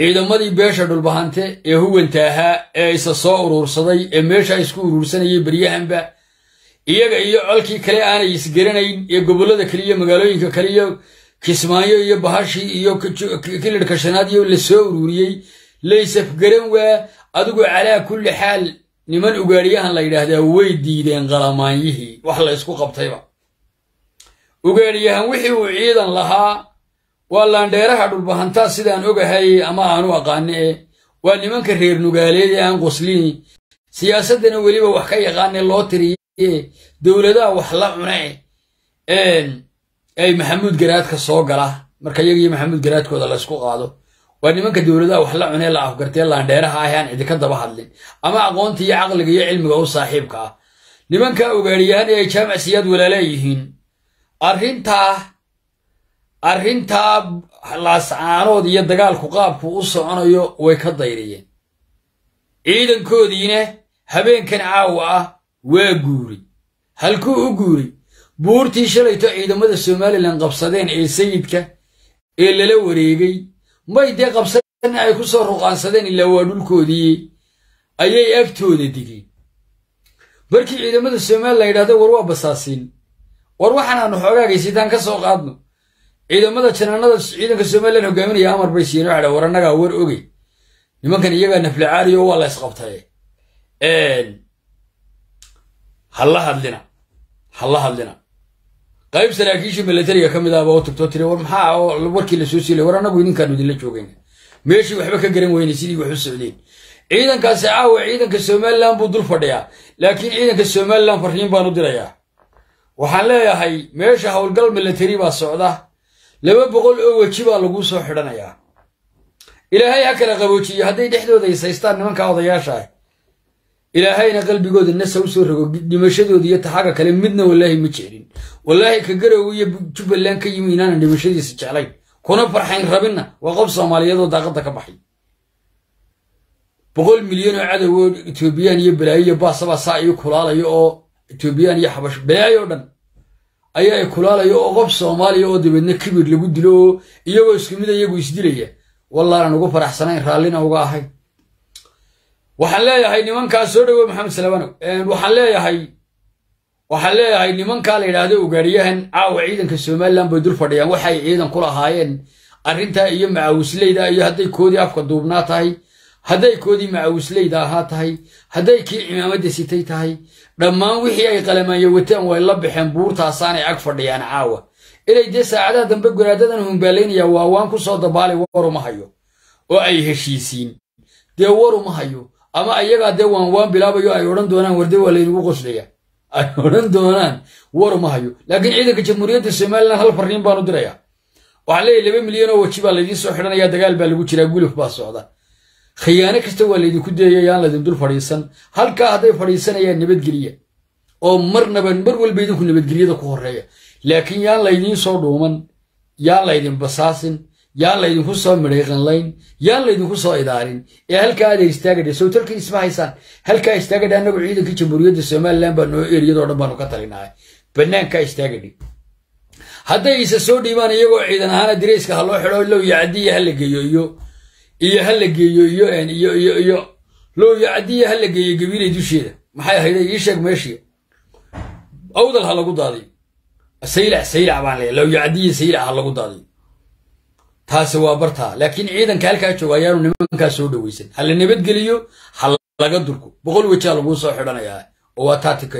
ciidamadii beesha dhulbahante ee huwanta ahaa ee isa soo uruursaday ee meesha isku uruursanayay beryahanba iyaga iyo colkii kale aanay isgaranayn ee gobollada kaliya magaalooyinka kaliya kismaayo iyo bahashii iyo kilidhka shanaad iyo la soo uruuriyey laysafgaran waa adigu calaa kulli xaal niman ugaadhiyahan la yidhaahdaa way diideen qalamaanyihii. Wax la ysku qabtayba. Ugaadhiyahan wixii uu ciidan lahaa waa laandheeraha dhulbahantaa sidaan ogahay ama aanu aqaane. Waa nimanka reer ee aan qoslini siyaasaddana weliba wax ka yaqaane loo tiriye dowladaha wax la cune. Ay maxamuud garaadka soo gala. Marka iyaga iyo maxamuud garaadkooda laysku qaado. Waa nimanka dowladaha wax la cunee la afgartee laandheeraha ah aan cidika daba hadlin. Ama aqoonta iyo caqliga iyo cilmiga u saaxiibka. Ah nimanka ogaadhiyahan ee ay jaamacsiyaad walaalaayihiin arrintaa arrintaa laascaanood iyo dagaalku qaabku u soconayo way ka dayriyeen. Ciidankoodiina habeenkan caawa ah waa guuray halkuu u guuray buurtii shalayto ciidamada somalilan qabsadeen ee sayidka ee lala wareegay may dee qabsadeen ay ku soo ruqaansadeen ilaa waa dhulkoodii ayay agtooda digeen. Markii ciidamada somalilan la yidhahdo war waa basaasiin. War waxaanaanu xoogaagaysitaan ka soo qaadno ciidamada janaanada ciidanka somalilan hogaaminaya amar bay siiyeen waxa war annagaa war ogey nimankan iyagaa naflacaaliyo waa la ysqabtaye halla hadlina halla hadlina. Qayb saraakiishii milatariga ka mid ahba oo tagtoo tiri war maxaa warkii la soo siilay? War annagu idinkaanu idinla joogayna meeshii waxba ka garan weynay sidii wax u socdeen. Ciidankaasi caawa ciidanka somalilan buu dul fadhiyaa. Laakiin ciidanka somalilan farriin baan u dirayaa. Waxaan leeyahay meesha howlgal milatari baa socda laba boqol oo weji baa laguu soo xidhanayaa ilaahay ha kala qaboojiyo hadday dhexdooda isaystaan nimanka odayaasha ah. Ilaahayna qalbigooda nasa u soo rogo dhimashadooda iyo taxaga kale midna wallaahi ma jeclin. Wallaahi ka garow iyo jubbaland ka yimi inaanan dhimashadiisa jeclayn. Kuna farxayn rabinna waa qof soomaaliyeedoo daaqadda ka baxay. Boqol milyan oo cadowoo etoobiyaan iyo balaayo iyo baasaba saa iyo kulaalayo oo etoobiyaan iyo xabash balaayo dhan ayaa kulaalayo oo qof soomaaliya oo dabeedna kibir lagu dilo oo iyagoo isku mida iyagu isdilaya wallaanan ugu faraxsanayn raallina uga ahay. Waxaan leeyahay nimankaa soo dhowo maxamed salabanow waxaan leeyahay waxaan leeyahay nimankaa la yidhaahdo ugaadhiyahan caawa ciidanka somalilan bay dul fadhiyaan. Waxay ciidan ku lahaayeen arrintaa iyo macawisleyda iyo hadday koodii afka duubnaa tahay hadday koodii macawisleyda ahaa tahay hadday kii cimaamadda sitay tahay dhammaan wixii ay qalamaanyo wateen way la baxeen buurtaasaanay ag fadhiyaan caawa. Inay dee saacadaha dambe garaadadan humbaalaynaya waawaan ku soo dabaalay waruma hayo. Oo ay heshiisiin. Dee waruma hayo. Ama ayagaa dee waan waan bilaabayo ay odhan doonaan warde waa laynagu qoslaya. Ay odhan doonaan waruma hayo. Laakiin ciidanka jamhuuriyadda somalilan hal farriin baanu dirayaa. Waxaan leeyahy laba milyan oo weji baa laydiin soo xidhanayaa dagaal baa lagu jiraa guluf baa socda khiyaano kasta waa laydinku deeyay yaan laydin dul fadhiisan. Halkaa hadday fadhiisanayaan nabadgeliya oo marnaba mar walba idinku nabadgelyada ku horreeya. Laakiin yaan laydiin soo dhuuman yaan laydin basaasin yaan laydinku soo midhayqanlayn yaan laydinku soo idaarin. Ee halkaa aada istaagadhe sowtalkii isma haysaan. Halkaa istaagadhe annagu ciidankii jamhuuriyadda somalilan baa noo eriyadoo dhan baanu ka talinahay. Bannaankaa istaagadhe hadday isa soo dhiibaan iyagoo ciidan ahaana dirayska ha loo xidho low iyo caddiya ha la geeyo iyo iyo ha la geeyo iyo iyo iyo iyo. Iyo caddiya ha la geeyo gabiilay dusheeda. Maxay ahayd? Ii sheeg meeshii. Awdal ha lagu daadiyo. Saylac saylac baan leeyahy low iyo caddiya saylac ha lagu daadiyo. Taasi waa bartaa laakiin ciidanka halkaa jooga ayaanu nimankaa soo dhowaysan ha la nabadgeliyo ha laga durko. Boqol wejaa laguu soo xidhanayaa oo waa taatika